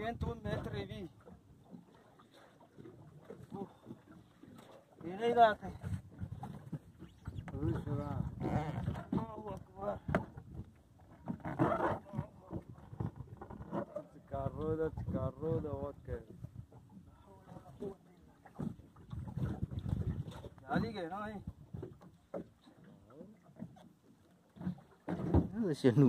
100 mètres et demi. Il est là. شنو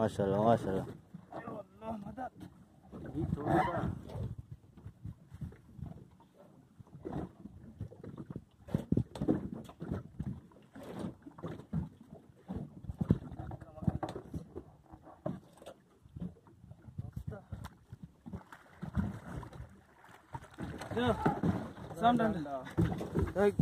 थोड़ा सा जा साम डंडा एक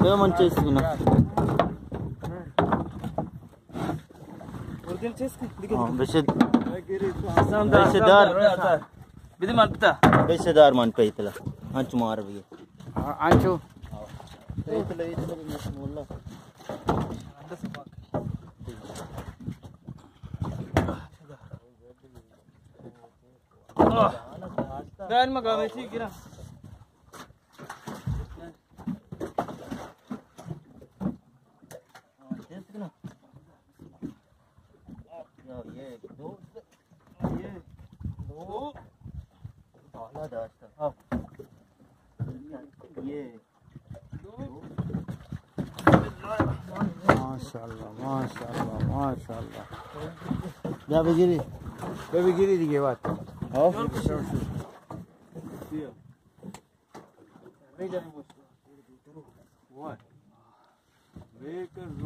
왜 먼저 있으나? ಬೇಸೆದಾರ್ ಮನ್ ಪೈತಲ ಅಂಚು ಮಾರವಿಗೆ ಅಂಚು ಐತಲ ಐತಲ ಮುಲ್ಲ दान मगा वैसे गिरा No, ye. No. Ye. No. Bağla da açtı. Al. Maşallah, maşallah, maşallah. Ya bir giri. Ya bir giri diye var. Al. Diyor. Meydanı boş. Vay. Ve kız